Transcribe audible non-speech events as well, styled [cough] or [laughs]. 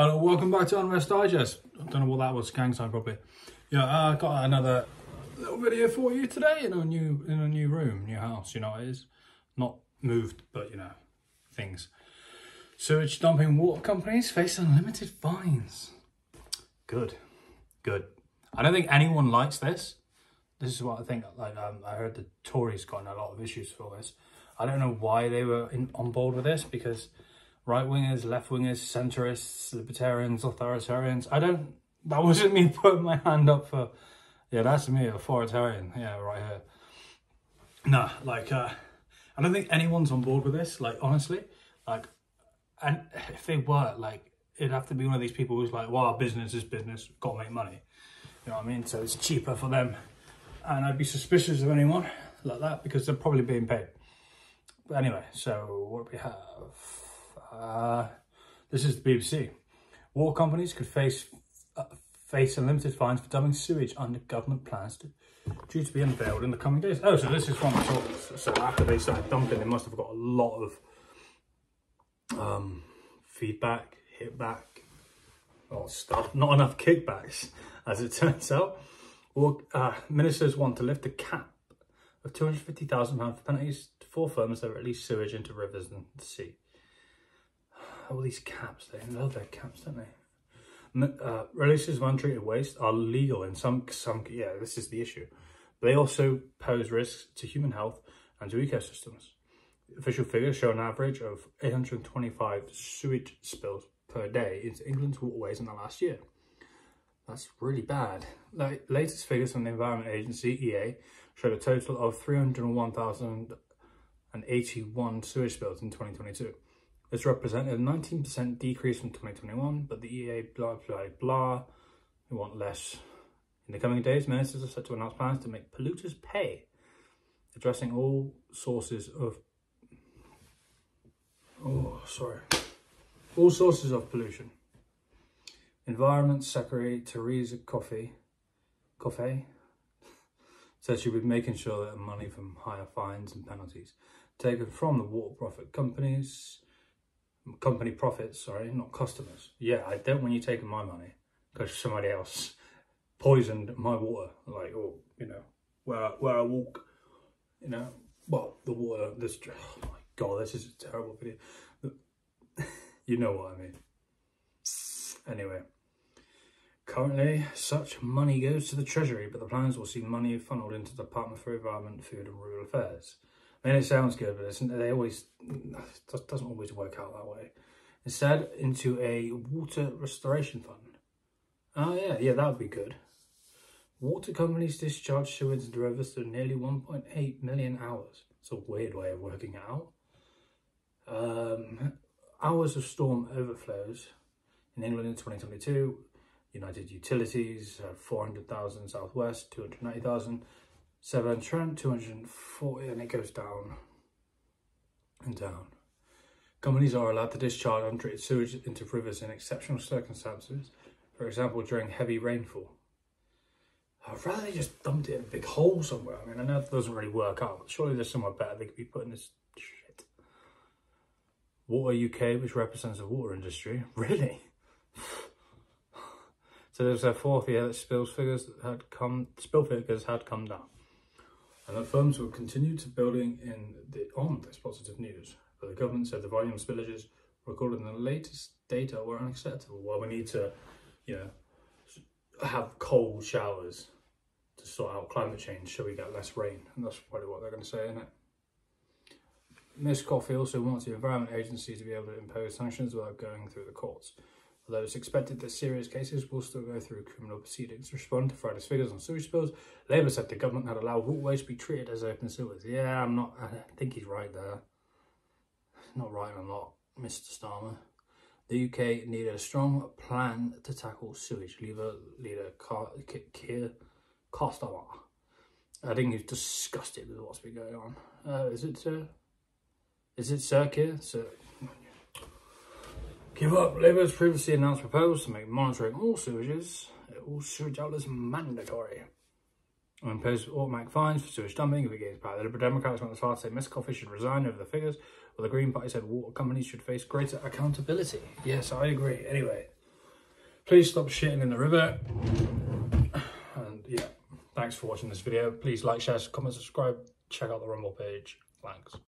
Hello, welcome back to Unrest Digest. I don't know what that was, gang sign probably. Yeah, I uh, got another little video for you today in a new in a new room, new house. You know it is not moved, but you know things. Sewage dumping water companies face unlimited fines. Good, good. I don't think anyone likes this. This is what I think. Like um, I heard the Tories got in a lot of issues for this. I don't know why they were in, on board with this because right-wingers, left-wingers, centrists, libertarians, authoritarians. I don't, that wasn't me [laughs] putting my hand up for, yeah, that's me, authoritarian. Yeah, right here. Nah, like, uh, I don't think anyone's on board with this, like, honestly. Like, and if they were, like, it'd have to be one of these people who's like, well, business is business, got to make money. You know what I mean? So it's cheaper for them. And I'd be suspicious of anyone like that because they're probably being paid. But anyway, so what do we have? Uh, this is the BBC. Water companies could face uh, face unlimited fines for dumping sewage under government plans to, due to be unveiled in the coming days. Oh, so this is from so, so after they started dumping, they must have got a lot of um, feedback, hit back, or stuff. Not enough kickbacks, as it [laughs] turns out. Well, uh, ministers want to lift the cap of £250,000 for penalties for firms that release sewage into rivers and the sea all these caps, they love their caps, don't they? Uh, releases of untreated waste are legal in some, some, yeah, this is the issue. They also pose risks to human health and to ecosystems. Official figures show an average of 825 sewage spills per day into England's waterways in the last year. That's really bad. The latest figures from the Environment Agency, EA, showed a total of 301,081 sewage spills in 2022. This represented a 19% decrease from 2021, but the EA blah blah blah, we want less. In the coming days, ministers are set to announce plans to make polluters pay, addressing all sources of oh sorry, all sources of pollution. Environment Secretary Theresa Coffey, Coffey said she would be making sure that money from higher fines and penalties taken from the water profit companies company profits, sorry, not customers. Yeah, I don't want you taking my money because somebody else poisoned my water, like, or, you know, where, where I walk, you know, well, the water, this, oh my God, this is a terrible video. [laughs] you know what I mean. Anyway, currently such money goes to the Treasury, but the plans will see money funneled into the Department for Environment, Food and Rural Affairs. Mean, it sounds good, but it's, they always it doesn't always work out that way. Instead, into a water restoration fund. Oh yeah, yeah, that would be good. Water companies discharge sewage into rivers through nearly 1.8 million hours. It's a weird way of working out. Um, hours of storm overflows in England in 2022. United Utilities, uh, 400,000 Southwest, 290,000. Severn Trent, 240, and it goes down and down. Companies are allowed to discharge untreated sewage into rivers in exceptional circumstances, for example, during heavy rainfall. I'd rather they just dumped it in a big hole somewhere. I mean, I know it doesn't really work out, surely there's somewhere better they could be putting this shit. Water UK, which represents the water industry. [laughs] Really? so there's a fourth year that spills figures had come, spill figures had come down and that firms will continue to building in the, on this positive news. But the government said the volume of spillages recorded in the latest data were unacceptable. Well, we need to, you know, have cold showers to sort out climate change so we get less rain. And that's probably what they're going to say, isn't it? Ms. Coffey also wants the Environment Agency to be able to impose sanctions without going through the courts. Although it's expected that serious cases will still go through criminal proceedings. Respond to Friday's figures on sewage spills, Labour said the government had allowed waterways to be treated as open sewers. Yeah, I'm not, I think he's right there. Not right a lot, Mr Starmer. The UK needed a strong plan to tackle sewage. Labour leader Keir Starmer. I think he's disgusted with what's been going on. Uh, is it Sir? Is it Sir Keir? Sir? Give up. Labour's previously announced proposal to make monitoring all sewages, all sewage outlets mandatory. And impose automatic fines for sewage dumping if it gets bad. The Liberal Democrats went as far to say Miss Coffey should resign over the figures, while the Green Party said water companies should face greater accountability. Yes, I agree. Anyway, Please stop shitting in the river. And yeah, thanks for watching this video. Please like, share, comment, subscribe. Check out the Rumble page. Thanks.